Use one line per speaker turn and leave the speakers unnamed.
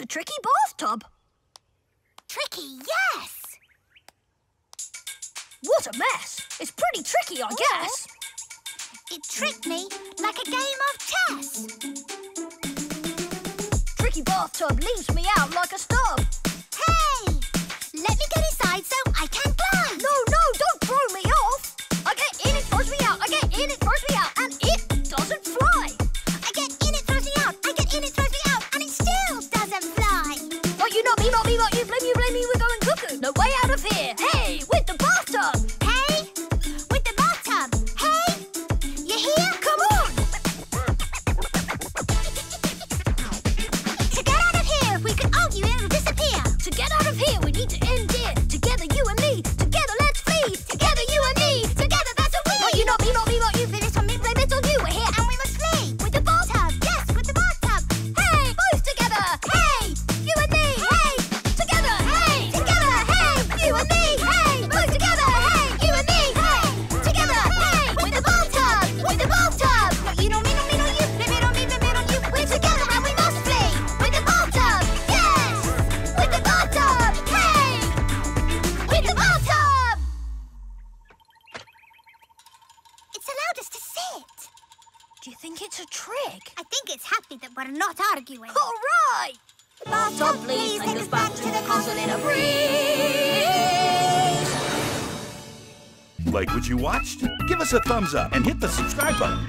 A tricky bathtub!
Tricky, yes!
What a mess! It's pretty tricky, I guess.
It tricked me like a game of chess.
Tricky bathtub leaves me out like a stub. Yeah. Hey.
us to sit.
Do you think it's a trick?
I think it's happy that we're not arguing.
All right! Bartop, please, please take us back to the castle in a breeze.
Like what you watched? Give us a thumbs up and hit the subscribe button.